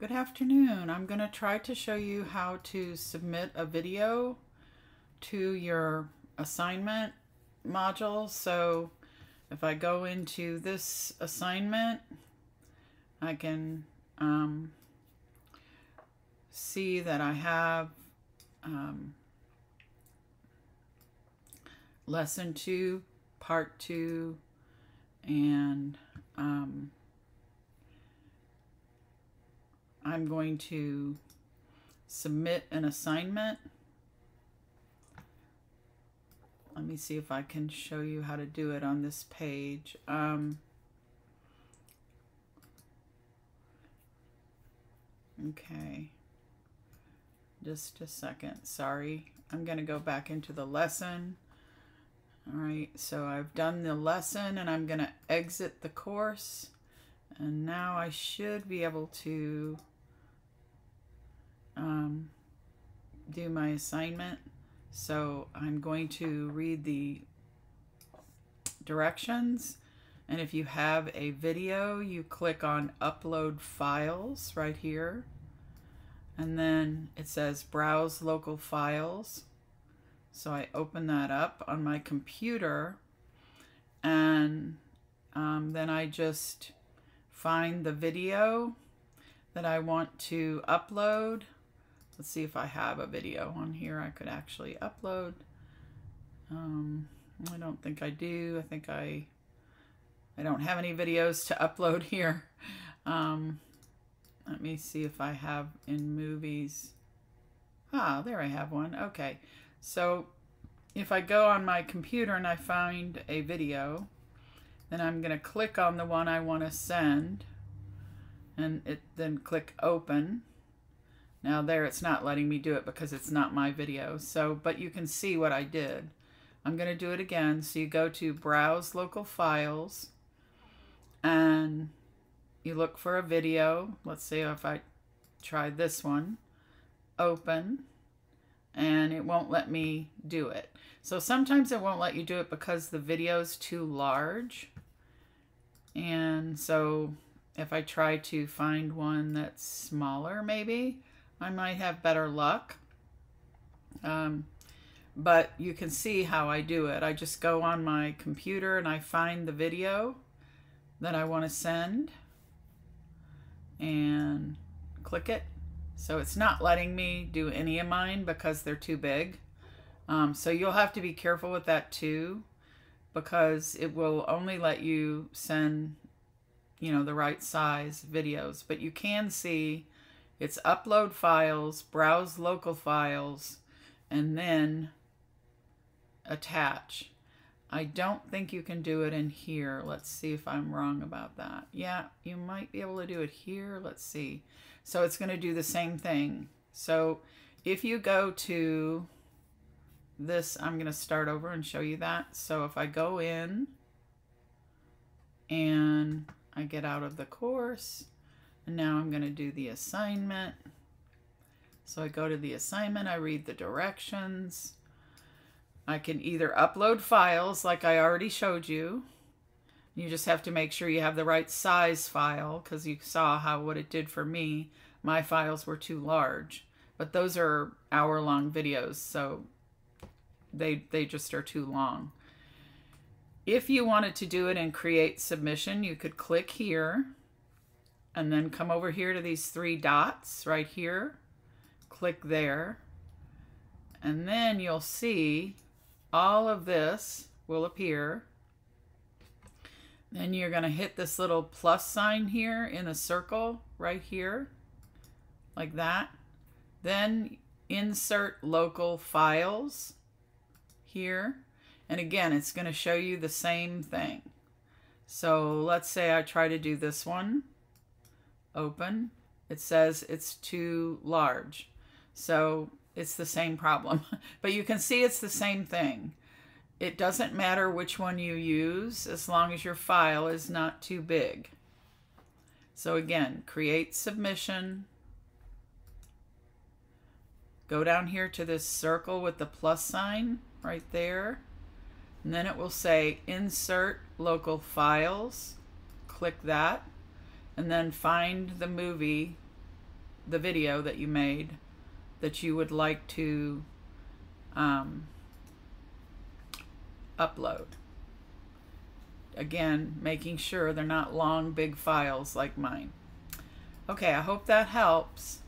Good afternoon. I'm going to try to show you how to submit a video to your assignment module. So if I go into this assignment, I can um, see that I have um, lesson two, part two, and um, I'm going to submit an assignment. Let me see if I can show you how to do it on this page. Um, okay. Just a second. Sorry. I'm going to go back into the lesson. All right, so I've done the lesson and I'm going to exit the course. And now I should be able to um, do my assignment. So I'm going to read the directions. And if you have a video, you click on upload files right here. And then it says browse local files. So I open that up on my computer and um, then I just find the video that I want to upload Let's see if I have a video on here I could actually upload. Um, I don't think I do. I think I I don't have any videos to upload here. Um, let me see if I have in movies. Ah, there I have one. Okay. So if I go on my computer and I find a video, then I'm going to click on the one I want to send and it then click open. Now there it's not letting me do it because it's not my video. So, but you can see what I did. I'm going to do it again. So you go to browse local files and you look for a video. Let's see if I try this one. Open and it won't let me do it. So sometimes it won't let you do it because the video is too large. And so if I try to find one that's smaller maybe, I might have better luck. Um, but you can see how I do it. I just go on my computer and I find the video that I want to send and click it. So it's not letting me do any of mine because they're too big. Um, so you'll have to be careful with that too because it will only let you send, you know, the right size videos. But you can see it's upload files, browse local files, and then attach. I don't think you can do it in here. Let's see if I'm wrong about that. Yeah, you might be able to do it here. Let's see. So it's going to do the same thing. So if you go to this, I'm going to start over and show you that. So if I go in and I get out of the course, and now I'm going to do the assignment. So I go to the assignment, I read the directions. I can either upload files like I already showed you. You just have to make sure you have the right size file because you saw how what it did for me. My files were too large, but those are hour long videos, so they, they just are too long. If you wanted to do it and create submission, you could click here and then come over here to these three dots right here. Click there. And then you'll see all of this will appear. Then you're going to hit this little plus sign here in a circle right here, like that. Then insert local files here. And again, it's going to show you the same thing. So let's say I try to do this one open, it says it's too large. So it's the same problem. but you can see it's the same thing. It doesn't matter which one you use as long as your file is not too big. So again, create submission. Go down here to this circle with the plus sign right there. And then it will say insert local files. Click that and then find the movie the video that you made that you would like to um, upload. Again, making sure they're not long, big files like mine. Okay, I hope that helps.